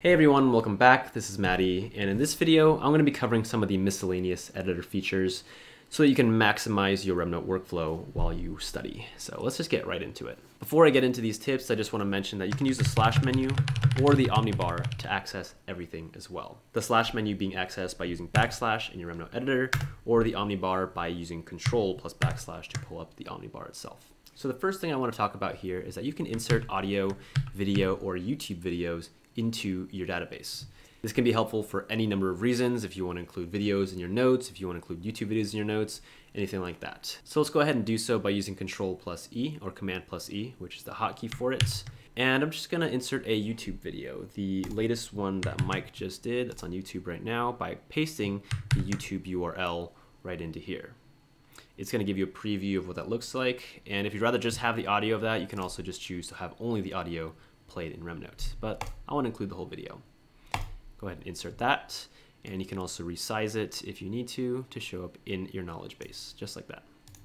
Hey everyone, welcome back. This is Maddie, and in this video, I'm going to be covering some of the miscellaneous editor features so that you can maximize your RemNote workflow while you study. So let's just get right into it. Before I get into these tips, I just want to mention that you can use the slash menu or the omnibar to access everything as well. The slash menu being accessed by using backslash in your RemNote editor, or the omnibar by using control plus backslash to pull up the omnibar itself. So the first thing I want to talk about here is that you can insert audio, video, or YouTube videos into your database. This can be helpful for any number of reasons. If you want to include videos in your notes, if you want to include YouTube videos in your notes, anything like that. So let's go ahead and do so by using Control plus E or Command plus E, which is the hotkey for it. And I'm just going to insert a YouTube video, the latest one that Mike just did that's on YouTube right now by pasting the YouTube URL right into here. It's going to give you a preview of what that looks like. And if you'd rather just have the audio of that, you can also just choose to have only the audio played in RemNote, but I want to include the whole video. Go ahead and insert that, and you can also resize it if you need to to show up in your knowledge base, just like that.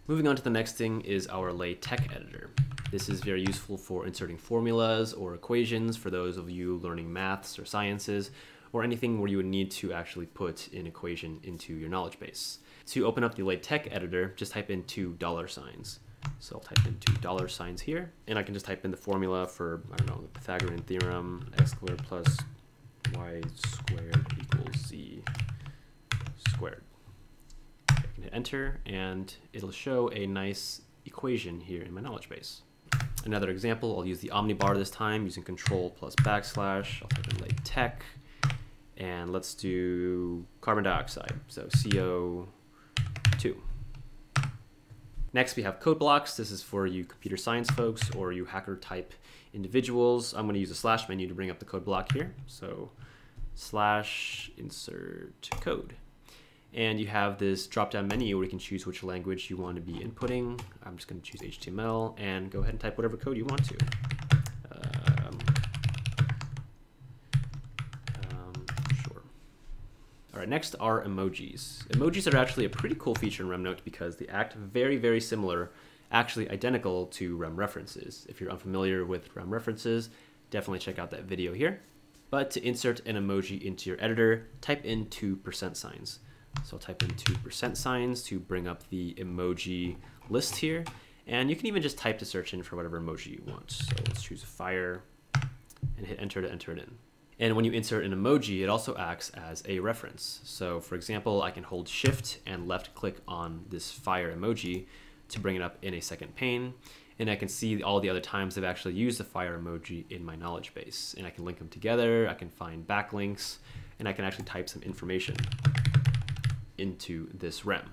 Moving on to the next thing is our LaTeX editor. This is very useful for inserting formulas or equations for those of you learning maths or sciences, or anything where you would need to actually put an equation into your knowledge base. To open up the LaTeX editor, just type in two dollar signs. So I'll type in two dollar signs here, and I can just type in the formula for, I don't know, the Pythagorean theorem, x squared plus y squared equals z squared. I can hit enter, and it'll show a nice equation here in my knowledge base. Another example, I'll use the omnibar this time using control plus backslash. I'll type in LaTeX, and let's do carbon dioxide, so CO2. Next, we have code blocks. This is for you computer science folks or you hacker type individuals. I'm going to use a slash menu to bring up the code block here. So slash insert code. And you have this drop-down menu where you can choose which language you want to be inputting. I'm just going to choose HTML and go ahead and type whatever code you want to. All right, next are emojis. Emojis are actually a pretty cool feature in RemNote because they act very, very similar, actually identical to Rem references. If you're unfamiliar with Rem references, definitely check out that video here. But to insert an emoji into your editor, type in two percent signs. So I'll type in two percent signs to bring up the emoji list here. And you can even just type to search in for whatever emoji you want. So let's choose fire and hit enter to enter it in. And when you insert an emoji, it also acts as a reference. So for example, I can hold shift and left click on this fire emoji to bring it up in a second pane. And I can see all the other times I've actually used the fire emoji in my knowledge base. And I can link them together, I can find backlinks, and I can actually type some information into this rem.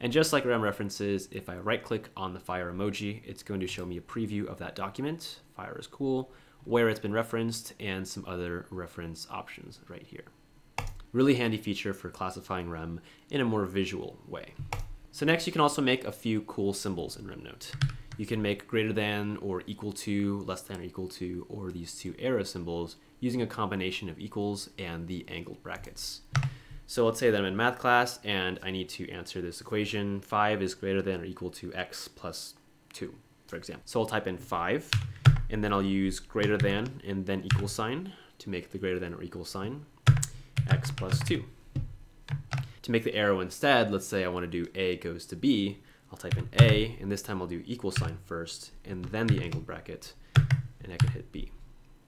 And just like rem references, if I right click on the fire emoji, it's going to show me a preview of that document. Fire is cool where it's been referenced, and some other reference options right here. Really handy feature for classifying REM in a more visual way. So next you can also make a few cool symbols in RemNote. You can make greater than or equal to, less than or equal to, or these two arrow symbols using a combination of equals and the angled brackets. So let's say that I'm in math class and I need to answer this equation. 5 is greater than or equal to x plus 2, for example. So I'll type in 5 and then I'll use greater than and then equal sign to make the greater than or equal sign, x plus 2. To make the arrow instead, let's say I want to do a goes to b, I'll type in a, and this time I'll do equal sign first, and then the angled bracket, and I can hit b.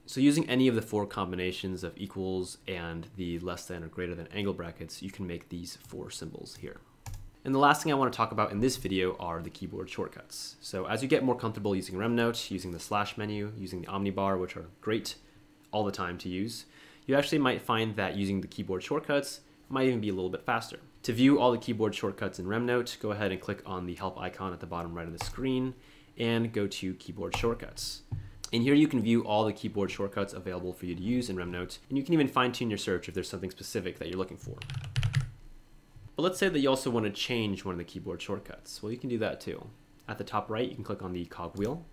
So using any of the four combinations of equals and the less than or greater than angle brackets, you can make these four symbols here. And the last thing I want to talk about in this video are the keyboard shortcuts. So as you get more comfortable using RemNote, using the slash menu, using the omnibar, which are great all the time to use, you actually might find that using the keyboard shortcuts might even be a little bit faster. To view all the keyboard shortcuts in RemNote, go ahead and click on the help icon at the bottom right of the screen and go to keyboard shortcuts. And here, you can view all the keyboard shortcuts available for you to use in RemNote, and you can even fine tune your search if there's something specific that you're looking for. But let's say that you also want to change one of the keyboard shortcuts. Well, you can do that too. At the top right, you can click on the cogwheel,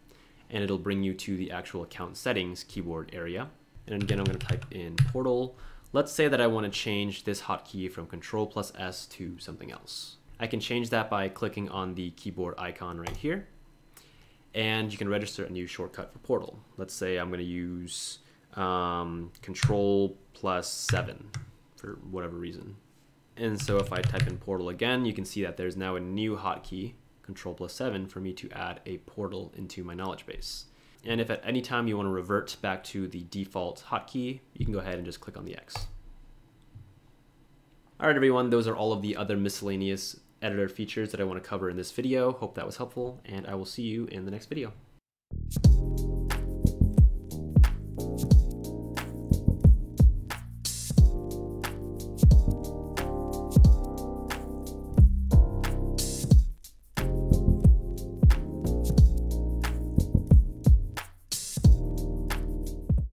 and it'll bring you to the actual account settings keyboard area. And again, I'm going to type in portal. Let's say that I want to change this hotkey from control plus S to something else. I can change that by clicking on the keyboard icon right here. And you can register a new shortcut for portal. Let's say I'm going to use um, control plus seven for whatever reason. And so if I type in portal again, you can see that there's now a new hotkey, control plus seven, for me to add a portal into my knowledge base. And if at any time you want to revert back to the default hotkey, you can go ahead and just click on the X. All right, everyone, those are all of the other miscellaneous editor features that I want to cover in this video. Hope that was helpful, and I will see you in the next video.